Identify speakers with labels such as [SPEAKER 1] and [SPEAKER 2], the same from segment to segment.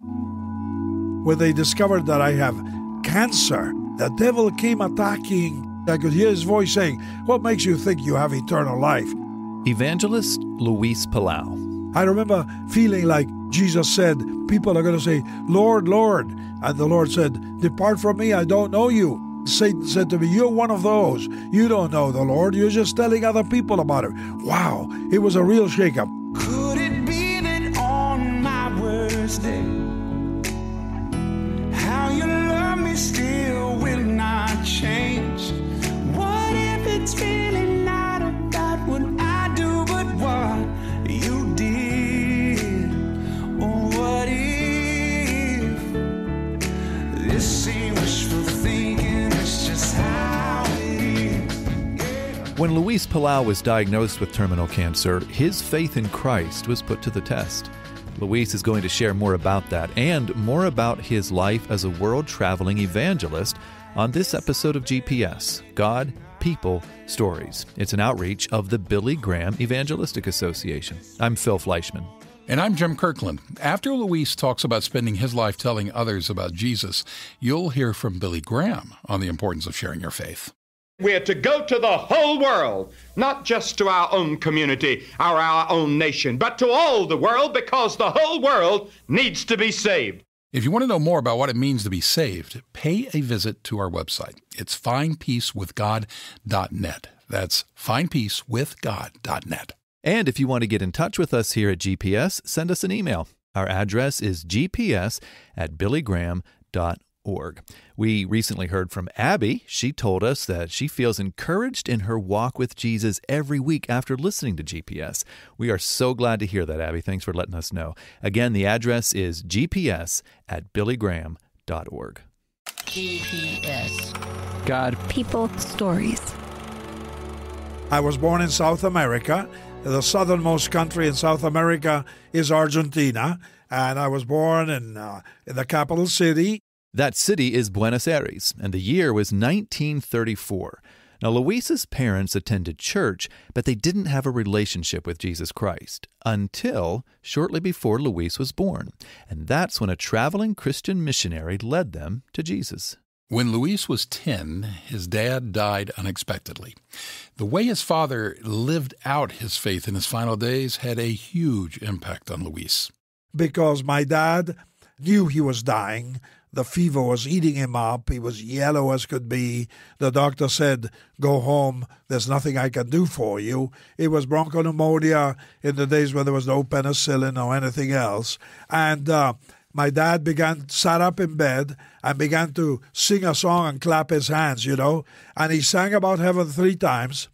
[SPEAKER 1] When they discovered that I have cancer, the devil came attacking. I could hear his voice saying, What makes you think you have eternal life?
[SPEAKER 2] Evangelist Luis Palau.
[SPEAKER 1] I remember feeling like Jesus said, People are going to say, Lord, Lord. And the Lord said, Depart from me, I don't know you. Satan said to me, You're one of those. You don't know the Lord. You're just telling other people about it. Wow, it was a real shakeup.
[SPEAKER 3] My worst day, how you love me still will not change? What if it's really not about what I do, but what you did? What if this ain't wishful thinking? Just how it is.
[SPEAKER 2] When Luis Palau was diagnosed with terminal cancer, his faith in Christ was put to the test. Luis is going to share more about that and more about his life as a world traveling evangelist on this episode of GPS God, People, Stories. It's an outreach of the Billy Graham Evangelistic Association. I'm Phil Fleischman.
[SPEAKER 4] And I'm Jim Kirkland. After Luis talks about spending his life telling others about Jesus, you'll hear from Billy Graham on the importance of sharing your faith.
[SPEAKER 5] We're to go to the whole world, not just to our own community or our own nation, but to all the world because the whole world needs to be saved.
[SPEAKER 4] If you want to know more about what it means to be saved, pay a visit to our website. It's findpeacewithgod.net. That's findpeacewithgod.net.
[SPEAKER 2] And if you want to get in touch with us here at GPS, send us an email. Our address is gps at billygraham.org. We recently heard from Abby. She told us that she feels encouraged in her walk with Jesus every week after listening to GPS. We are so glad to hear that, Abby. Thanks for letting us know. Again, the address is gps at billygraham.org.
[SPEAKER 6] GPS.
[SPEAKER 7] God,
[SPEAKER 6] People, stories.
[SPEAKER 1] I was born in South America. The southernmost country in South America is Argentina, and I was born in, uh, in the capital city.
[SPEAKER 2] That city is Buenos Aires, and the year was 1934. Now, Luis's parents attended church, but they didn't have a relationship with Jesus Christ until shortly before Luis was born. And that's when a traveling Christian missionary led them to Jesus.
[SPEAKER 4] When Luis was 10, his dad died unexpectedly. The way his father lived out his faith in his final days had a huge impact on Luis.
[SPEAKER 1] because my dad knew he was dying. The fever was eating him up. He was yellow as could be. The doctor said, Go home. There's nothing I can do for you. It was bronchopneumonia in the days when there was no penicillin or anything else. And uh, my dad began, sat up in bed and began to sing a song and clap his hands, you know. And he sang about heaven three times.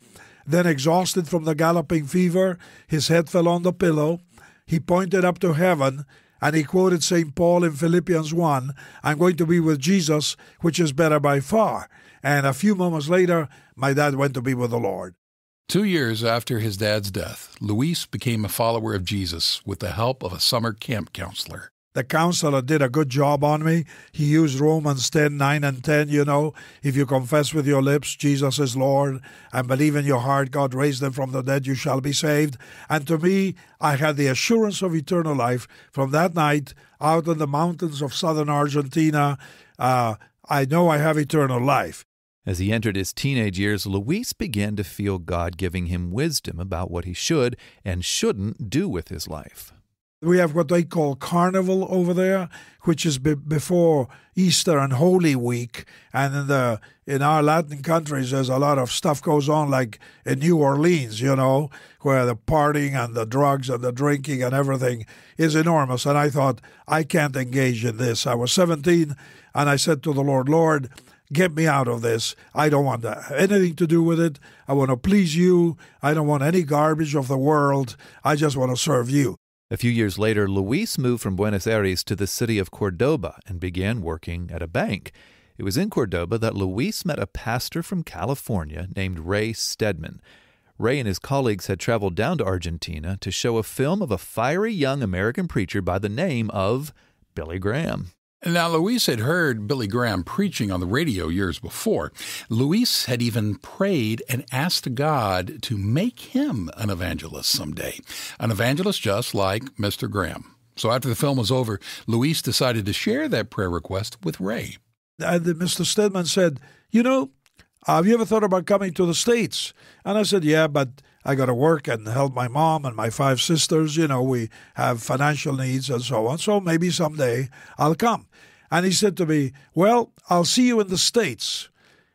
[SPEAKER 1] Then, exhausted from the galloping fever, his head fell on the pillow. He pointed up to heaven and he quoted St. Paul in Philippians 1 I'm going to be with Jesus, which is better by far. And a few moments later, my dad went to be with the Lord.
[SPEAKER 4] Two years after his dad's death, Luis became a follower of Jesus with the help of a summer camp counselor.
[SPEAKER 1] The counselor did a good job on me. He used Romans 10 9 and 10. You know, if you confess with your lips Jesus is Lord and believe in your heart God raised him from the dead, you shall be saved. And to me, I had the assurance of eternal life from that night out in the mountains of southern Argentina. Uh, I know I have eternal life.
[SPEAKER 2] As he entered his teenage years, Luis began to feel God giving him wisdom about what he should and shouldn't do with his life.
[SPEAKER 1] We have what they call Carnival over there, which is be- before Easter and Holy Week. And in the in our Latin countries, there's a lot of stuff goes on, like in New Orleans, you know, where the partying and the drugs and the drinking and everything is enormous. And I thought I can't engage in this. I was 17, and I said to the Lord, Lord. Get me out of this. I don't want anything to do with it. I want to please you. I don't want any garbage of the world. I just want to serve you.
[SPEAKER 2] A few years later, Luis moved from Buenos Aires to the city of Cordoba and began working at a bank. It was in Cordoba that Luis met a pastor from California named Ray Stedman. Ray and his colleagues had traveled down to Argentina to show a film of a fiery young American preacher by the name of Billy Graham.
[SPEAKER 4] Now, Luis had heard Billy Graham preaching on the radio years before. Luis had even prayed and asked God to make him an evangelist someday. An evangelist just like Mr. Graham. So after the film was over, Luis decided to share that prayer request with Ray.
[SPEAKER 1] And Mr. Stedman said, You know, have you ever thought about coming to the States? And I said, Yeah, but I got to work and help my mom and my five sisters. You know, we have financial needs and so on. So maybe someday I'll come. And he said to me, Well, I'll see you in the States.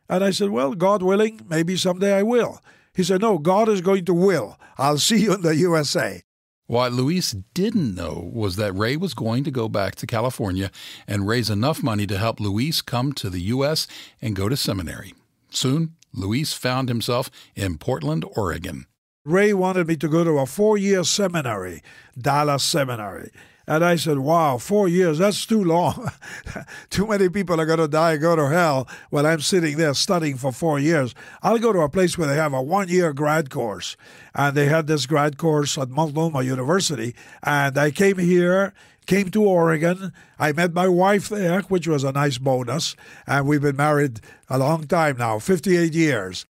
[SPEAKER 1] And I said, Well, God willing, maybe someday I will. He said, No, God is going to will. I'll see you in the USA.
[SPEAKER 4] What Luis didn't know was that Ray was going to go back to California and raise enough money to help Luis come to the U.S. and go to seminary. Soon, Luis found himself in Portland, Oregon.
[SPEAKER 1] Ray wanted me to go to a four year seminary, Dallas Seminary. And I said, wow, four years, that's too long. too many people are going to die and go to hell while I'm sitting there studying for four years. I'll go to a place where they have a one year grad course. And they had this grad course at Multnomah University. And I came here, came to Oregon. I met my wife there, which was a nice bonus. And we've been married a long time now, 58 years.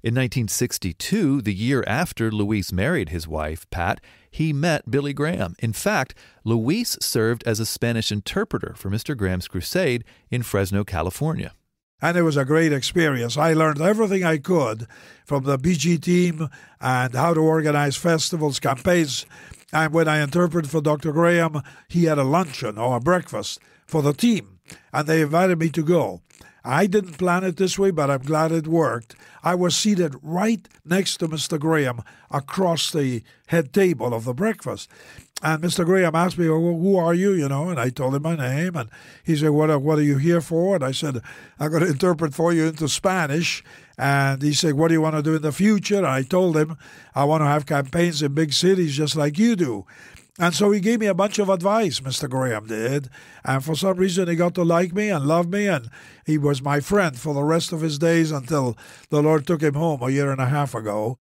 [SPEAKER 2] In 1962, the year after Luis married his wife, Pat, he met Billy Graham. In fact, Luis served as a Spanish interpreter for Mr. Graham's crusade in Fresno, California.
[SPEAKER 1] And it was a great experience. I learned everything I could from the BG team and how to organize festivals, campaigns. And when I interpreted for Dr. Graham, he had a luncheon or a breakfast for the team, and they invited me to go. I didn't plan it this way, but I'm glad it worked. I was seated right next to Mr. Graham across the head table of the breakfast. And Mr. Graham asked me, well, Who are you? You know, and I told him my name. And he said, what are, what are you here for? And I said, I'm going to interpret for you into Spanish. And he said, What do you want to do in the future? And I told him, I want to have campaigns in big cities just like you do. And so he gave me a bunch of advice, Mr. Graham did. And for some reason, he got to like me and love me. And he was my friend for the rest of his days until the Lord took him home a year and a half ago.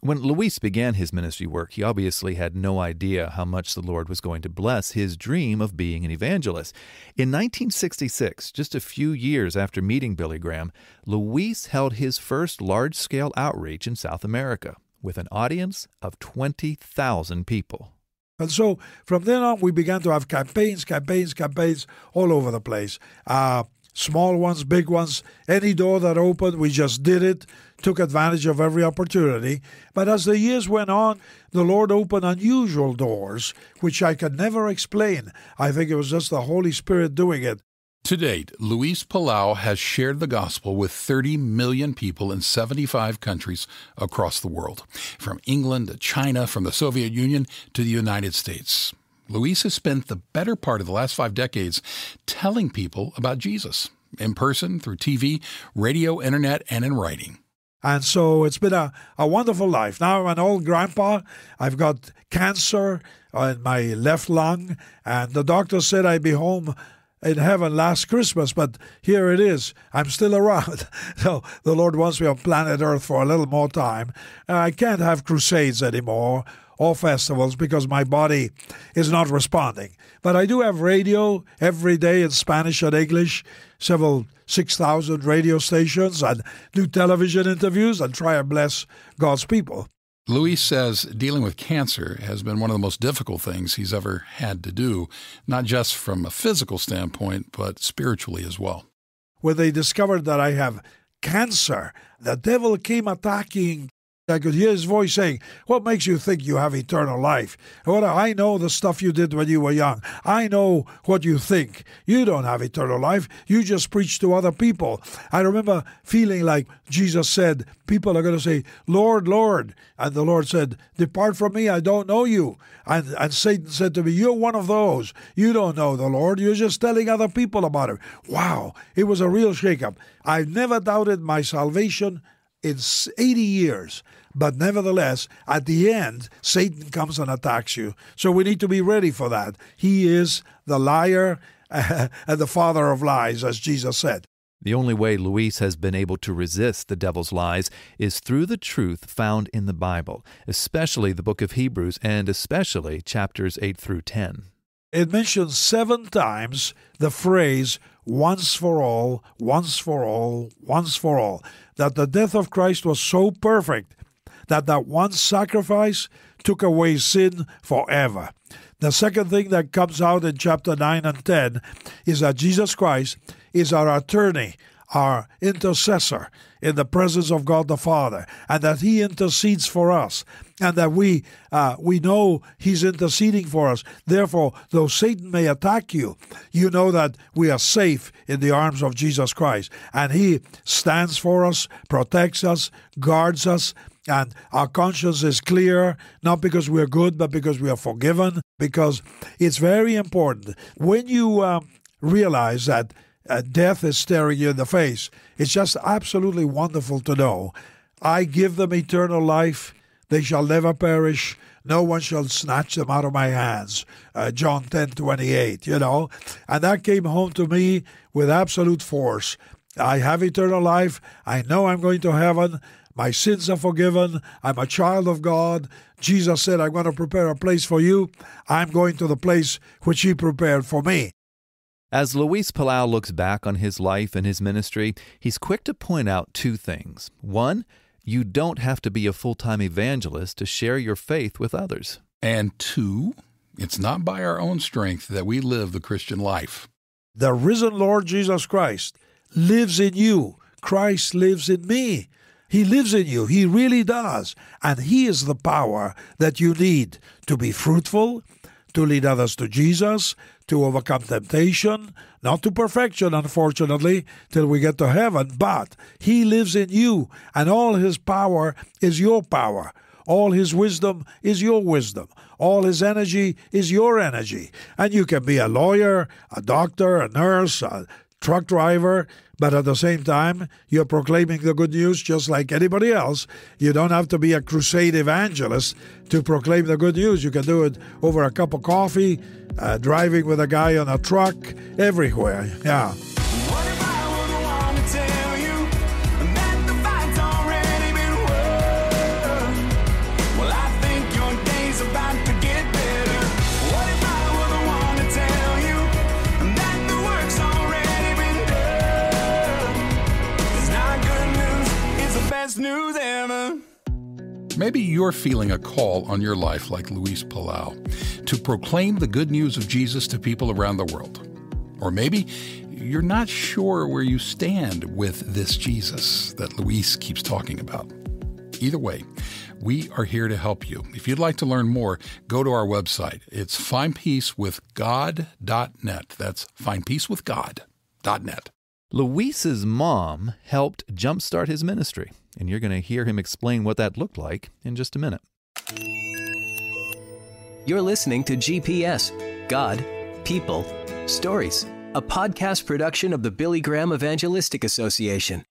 [SPEAKER 2] When Luis began his ministry work, he obviously had no idea how much the Lord was going to bless his dream of being an evangelist. In 1966, just a few years after meeting Billy Graham, Luis held his first large scale outreach in South America with an audience of 20,000 people.
[SPEAKER 1] And so from then on, we began to have campaigns, campaigns, campaigns all over the place. Uh, small ones, big ones, any door that opened, we just did it, took advantage of every opportunity. But as the years went on, the Lord opened unusual doors, which I could never explain. I think it was just the Holy Spirit doing it.
[SPEAKER 4] To date, Luis Palau has shared the gospel with 30 million people in 75 countries across the world, from England to China, from the Soviet Union to the United States. Luis has spent the better part of the last five decades telling people about Jesus in person, through TV, radio, internet, and in writing.
[SPEAKER 1] And so it's been a, a wonderful life. Now I'm an old grandpa. I've got cancer in my left lung, and the doctor said I'd be home in heaven last Christmas, but here it is. I'm still around. so the Lord wants me on planet Earth for a little more time. I can't have crusades anymore or festivals because my body is not responding. But I do have radio every day in Spanish and English, several 6,000 radio stations, and do television interviews and try and bless God's people.
[SPEAKER 4] Luis says dealing with cancer has been one of the most difficult things he's ever had to do, not just from a physical standpoint, but spiritually as well.
[SPEAKER 1] When they discovered that I have cancer, the devil came attacking I could hear his voice saying, What makes you think you have eternal life? What I know the stuff you did when you were young. I know what you think. You don't have eternal life. You just preach to other people. I remember feeling like Jesus said, People are going to say, Lord, Lord. And the Lord said, Depart from me, I don't know you. And, and Satan said to me, You're one of those. You don't know the Lord. You're just telling other people about him. Wow. It was a real shakeup. I've never doubted my salvation in 80 years. But nevertheless, at the end, Satan comes and attacks you. So we need to be ready for that. He is the liar and the father of lies, as Jesus said.
[SPEAKER 2] The only way Luis has been able to resist the devil's lies is through the truth found in the Bible, especially the book of Hebrews and especially chapters 8 through 10.
[SPEAKER 1] It mentions seven times the phrase once for all, once for all, once for all, that the death of Christ was so perfect that that one sacrifice took away sin forever. The second thing that comes out in chapter 9 and 10 is that Jesus Christ is our attorney, our intercessor in the presence of God the Father, and that He intercedes for us, and that we uh, we know He's interceding for us. Therefore, though Satan may attack you, you know that we are safe in the arms of Jesus Christ, and He stands for us, protects us, guards us. And our conscience is clear, not because we're good, but because we are forgiven. Because it's very important. When you um, realize that uh, death is staring you in the face. It's just absolutely wonderful to know. I give them eternal life. They shall never perish. No one shall snatch them out of my hands. Uh, John 10 28, you know. And that came home to me with absolute force. I have eternal life. I know I'm going to heaven. My sins are forgiven. I'm a child of God. Jesus said, I'm going to prepare a place for you. I'm going to the place which He prepared for me.
[SPEAKER 2] As Luis Palau looks back on his life and his ministry, he's quick to point out two things. One, you don't have to be a full time evangelist to share your faith with others.
[SPEAKER 4] And two, it's not by our own strength that we live the Christian life.
[SPEAKER 1] The risen Lord Jesus Christ lives in you. Christ lives in me. He lives in you. He really does. And He is the power that you need to be fruitful, to lead others to Jesus, to overcome temptation, not to perfection, unfortunately, till we get to heaven, but He lives in you, and all His power is your power. All His wisdom is your wisdom. All His energy is your energy. And you can be a lawyer, a doctor, a nurse, a truck driver, but at the same time, you're proclaiming the good news just like anybody else. You don't have to be a crusade evangelist to proclaim the good news. You can do it over a cup of coffee, uh, driving with a guy on a truck, everywhere. Yeah.
[SPEAKER 4] Maybe you're feeling a call on your life like Luis Palau to proclaim the good news of Jesus to people around the world. Or maybe you're not sure where you stand with this Jesus that Luis keeps talking about. Either way, we are here to help you. If you'd like to learn more, go to our website. It's findpeacewithgod.net. That's findpeacewithgod.net.
[SPEAKER 2] Luis's mom helped jumpstart his ministry, and you're going to hear him explain what that looked like in just a minute.
[SPEAKER 6] You're listening to GPS God, People, Stories, a podcast production of the Billy Graham Evangelistic Association.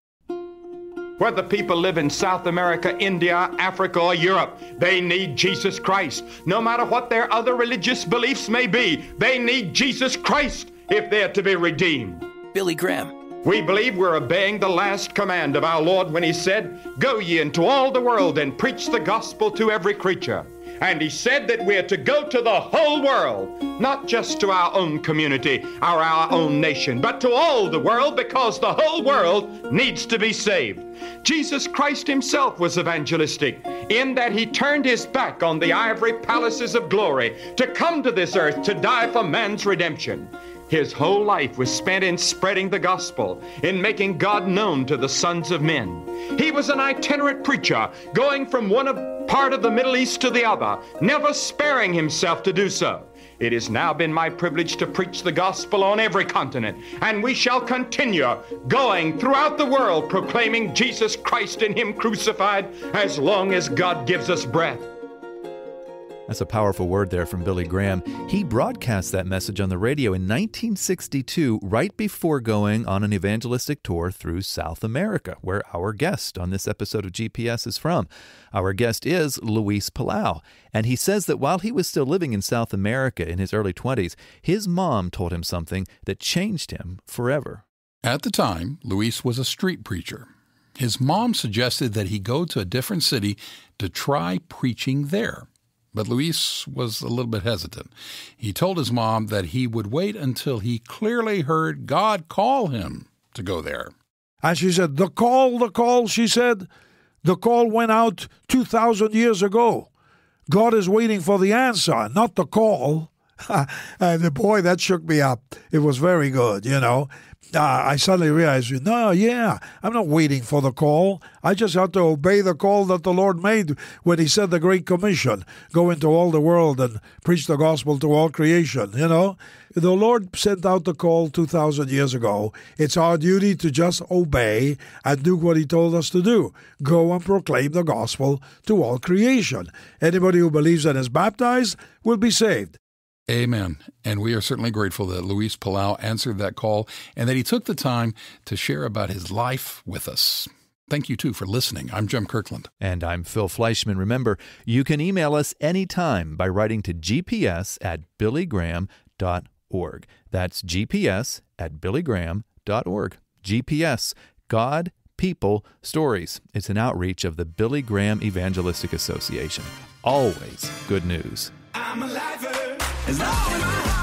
[SPEAKER 5] Whether people live in South America, India, Africa, or Europe, they need Jesus Christ. No matter what their other religious beliefs may be, they need Jesus Christ if they're to be redeemed.
[SPEAKER 6] Billy Graham.
[SPEAKER 5] We believe we're obeying the last command of our Lord when He said, Go ye into all the world and preach the gospel to every creature. And He said that we're to go to the whole world, not just to our own community or our own nation, but to all the world because the whole world needs to be saved. Jesus Christ Himself was evangelistic in that He turned His back on the ivory palaces of glory to come to this earth to die for man's redemption. His whole life was spent in spreading the gospel, in making God known to the sons of men. He was an itinerant preacher, going from one part of the Middle East to the other, never sparing himself to do so. It has now been my privilege to preach the gospel on every continent, and we shall continue going throughout the world proclaiming Jesus Christ and Him crucified as long as God gives us breath.
[SPEAKER 2] That's a powerful word there from Billy Graham. He broadcast that message on the radio in 1962, right before going on an evangelistic tour through South America, where our guest on this episode of GPS is from. Our guest is Luis Palau, and he says that while he was still living in South America in his early 20s, his mom told him something that changed him forever.
[SPEAKER 4] At the time, Luis was a street preacher. His mom suggested that he go to a different city to try preaching there. But Luis was a little bit hesitant. He told his mom that he would wait until he clearly heard God call him to go there.
[SPEAKER 1] And she said, The call, the call, she said, the call went out 2,000 years ago. God is waiting for the answer, not the call. and boy, that shook me up. It was very good, you know. Uh, I suddenly realized, no, yeah, I'm not waiting for the call. I just have to obey the call that the Lord made when He said the Great Commission go into all the world and preach the gospel to all creation, you know. The Lord sent out the call 2,000 years ago. It's our duty to just obey and do what He told us to do go and proclaim the gospel to all creation. Anybody who believes and is baptized will be saved.
[SPEAKER 4] Amen. And we are certainly grateful that Luis Palau answered that call and that he took the time to share about his life with us. Thank you, too, for listening. I'm Jim Kirkland.
[SPEAKER 2] And I'm Phil Fleischman. Remember, you can email us anytime by writing to gps at billygraham.org. That's gps at billygraham.org. GPS, God, People, Stories. It's an outreach of the Billy Graham Evangelistic Association. Always good news.
[SPEAKER 3] It's all in my